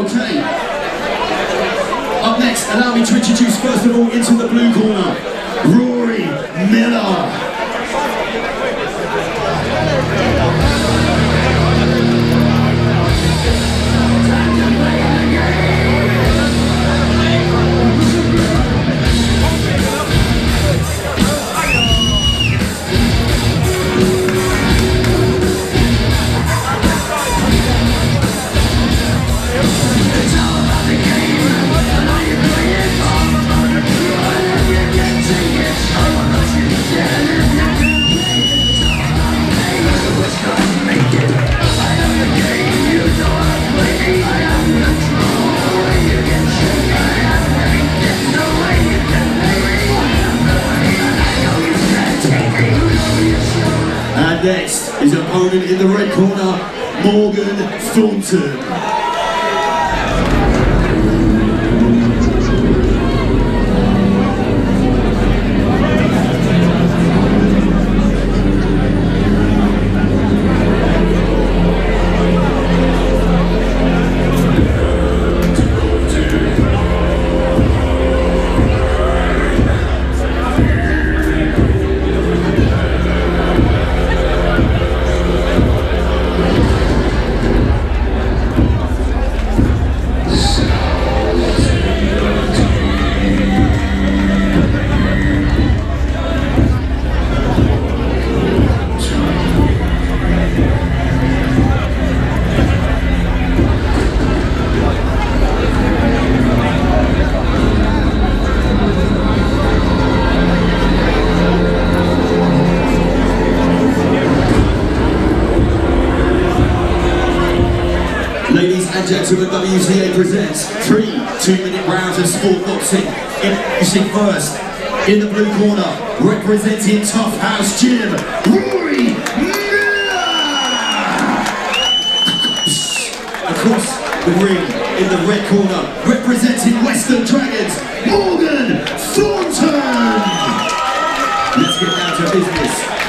Okay. Up next, allow me to introduce first of all into the blue corner, Rory Miller. His opponent in the red corner, Morgan Thornton. Ladies and gentlemen, WCA presents three two-minute rounds of sport boxing. Introducing first, in the blue corner, representing Tuff House Gym, Rory Miller! Course, the ring in the red corner, representing Western Dragons, Morgan Thornton! Let's get down to business.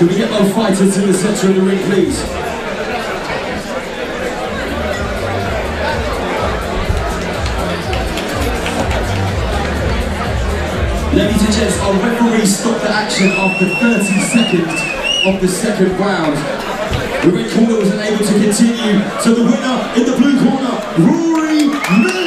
Can we get both fighters to the centre of the ring, please? Ladies and gents, our referee stopped the action after 30 seconds of the second round. The red corner was unable to continue, so the winner in the blue corner, Rory Miller!